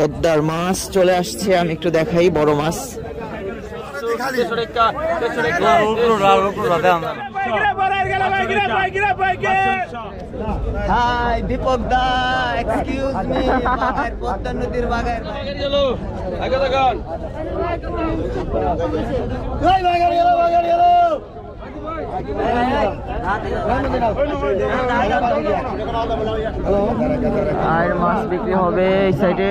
পদ্মার মাছ চলে আসছে আমি একটু দেখাই বড় মাছ। হাই দীপক দা এক্সকিউজ মি পদ্মা নদীর আর মাছ বিক্রি হবে এই সাইডে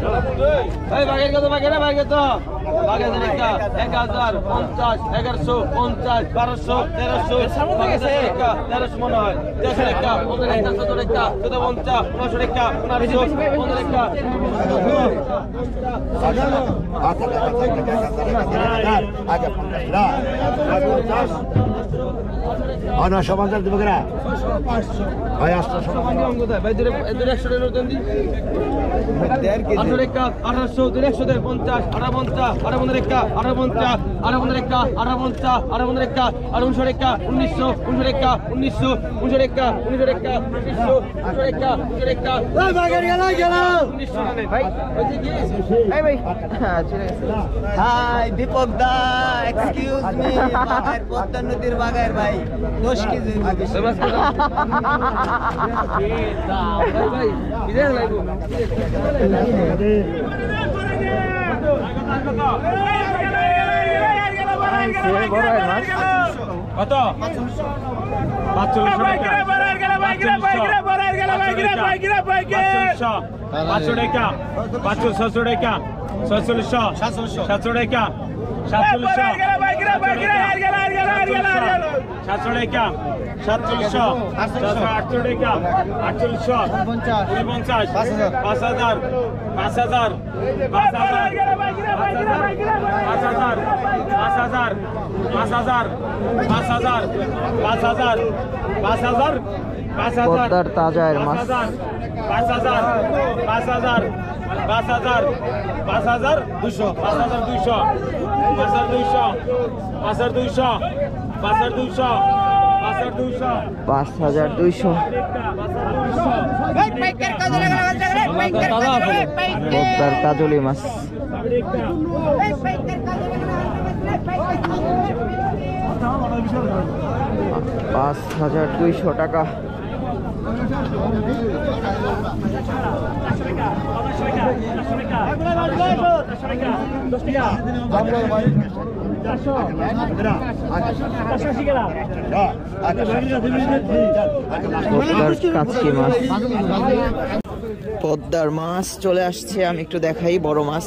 বাগের কত বাগের বাগের তো বাগের একটা এক হাজার পঞ্চাশ এগারোশো পঞ্চাশ বারোশো তেরোশো তেরোশো মনে হয়। দেড়শো একটা পনেরো একটা সতেরো একটা চোদ্দ পঞ্চাশ পনেরোশো একটা পনেরোশো পনেরো একটা। নশো পঞ্চাশ দেবো কেনা ভাই আটশো ভাই একশো আঠারো একটা আঠারোশো দুই একশো দেয় পঞ্চাশ আঠারো পঞ্চাশ আঠারো পনেরো একটা পঞ্চাশ আঠারো পনেরো একটা আঠারো পঞ্চাশ আঠারো পনেরো একটা আঠারো উনশো উনিশশো উনশো একটা উনিশশো উনশো একটা উনিশশো একটা উনিশশো উনশো একটা উনশো একটা হ্যাঁ, hi Deepak da excuse me বাগের পদ্মা নদীর বাগের ভাই। মুশকিল কত পাঁচশো টাকা। পাঁচশো ছশো টাকা ছয়চল্লিশ সাতশো টাকা সাতচল্লিশ সাতচল্লিশশো সাতশো টাকা আটচল্লিশশো পঞ্চাশ পাঁচ হাজার পাঁচ হাজার পাঁচ হাজার পাঁচ হাজার পাঁচ হাজার পাঁচ হাজার পাঁচ হাজার পাঁচ হাজার পাঁচ হাজার পাঁচ হাজার তাজা এর মাছ পাঁচ হাজার পাঁচ হাজার পাঁচ হাজার পাঁচ হাজার দুশো পাঁচ হাজার দুইশো পাঁচ হাজার দুইশো পাঁচ হাজার দুইশো পাঁচ হাজার দুইশো পাঁচ হাজার দুইশো। দুইশো কাজলি মাছ। পাঁচ হাজার দুইশো টাকা। পদ্মার মাছ চলে আসছে, আমি একটু দেখাই, বড় মাছ।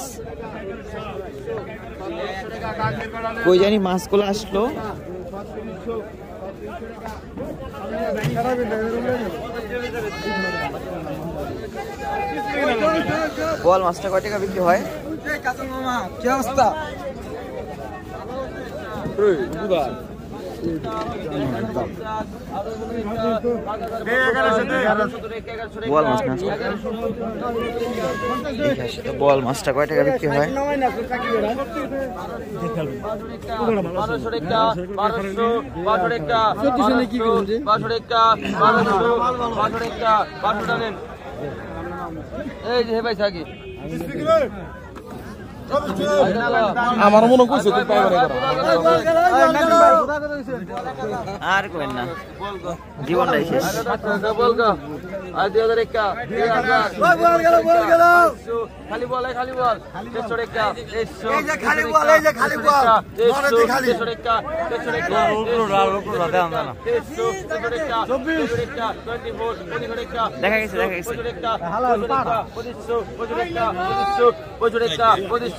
কই জানি মাছগুলো আসলো। বল, মাছটা কয় টাকা বিক্রি হয়? কি অবস্থা? বোয়াল মাছ না? বোয়াল মাছটা কয় টাকা বিক্রি হয়? এই যে ভাই থাকি আমার মনে করছে তুই আর কই না। শেষ। বল দেখা গেছে দেখা গেছে।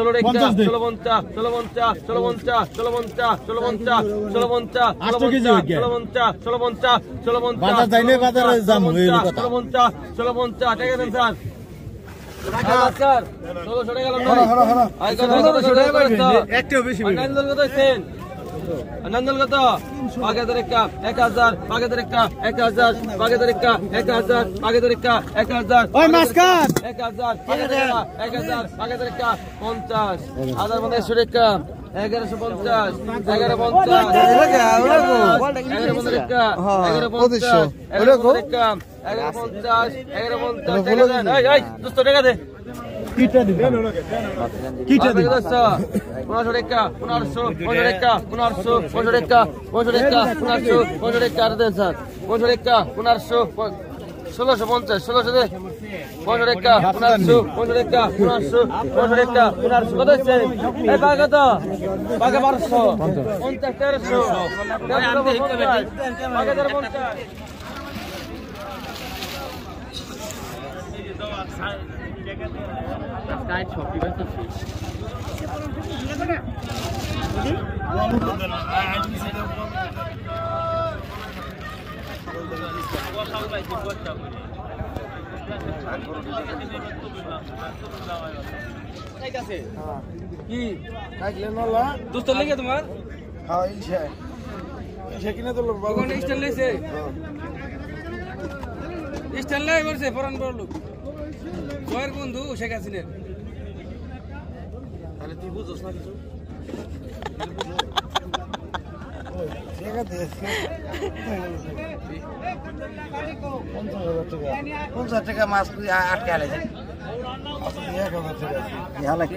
ষোলো রেখা ষোলো পঞ্চাশ ষোলো পঞ্চাশ ষোলো পঞ্চাশ ষোলো পঞ্চাশ ষোলো পঞ্চাশ ষোলো পঞ্চাশ ষোলো পঞ্চাশ ষোলো পঞ্চাশ ষোলো পঞ্চাশ ষোলো পঞ্চাশ বাজার যাইলে বাজারে যাম, এই কথা। ষোলো পঞ্চাশ ঠিক আছে স্যার স্যার ষোলোশো টাকা গেল আই কত ষোলোশো টাকা একটাও বেশি নন্দল কত পাকে তরিকা এক হাজার পাকে তরিকা এক হাজার পাকে তরিকা এক হাজার পাকে তরিকা এক হাজার এক হাজার এক হাজার পাকে তরিকা পঞ্চাশ হাজার পঞ্চাশ টাকা এগারোশো পঞ্চাশ এগারো পঞ্চাশ এগারো পঞ্চাশ এগারো পঞ্চাশ এগারো পঞ্চাশ এগারো পঞ্চাশ এগারো পঞ্চাশ দুশো টাকা দে। কিটা দিবে? কিটা দিবে? পনেরোশো টাকা, পনেরোশো পনেরো টাকা, পনেরোশো পনেরো টাকা পনেরো টাকা, পনেরোশো পনেরো টাকা, আর দেন স্যার। পনেরো টাকা, পনেরোশো, ষোলোশো পঞ্চাশ, ষোলোশো পনেরো টাকা, পনেরোশো পঞ্চাশ। Sky shop, even for fish. দোস্ত লেগে তোমার হ্যাঁ ইচ্ছা ইচ্ছা কিনে তো স্টাইল লাইছে স্টাইল লাই করছে ফরান বড় লোক জয়ের বন্ধু শেখ হাসিনের। তাহলে তুই বুঝোস না কিছু? পঞ্চাশ টাকা মাছ আটকে আলাইছে এক হাজার টাকা। ইহালা কি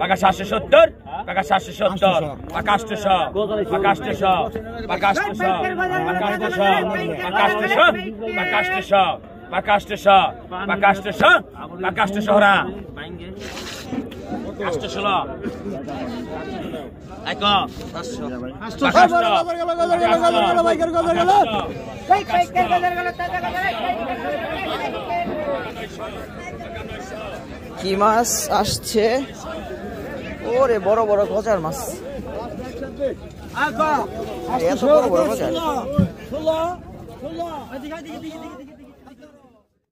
পাকা সাতশো সত্তর পাকা সাতশো সত্তর পাকা আষ্টশো পাকা আষ্টশো পাকা আষ্টশো পাকা আষ্টশো পাকা আষ্টশো পাকা আষ্টশো পাকা আষ্টশো পাকা আষ্টশো পাকা আষ্টশো হরা আষ্টশো এক পাকা কি মাছ আসছে ওরে বড় বড় গজার মাছ। এত বড় বড় গজার।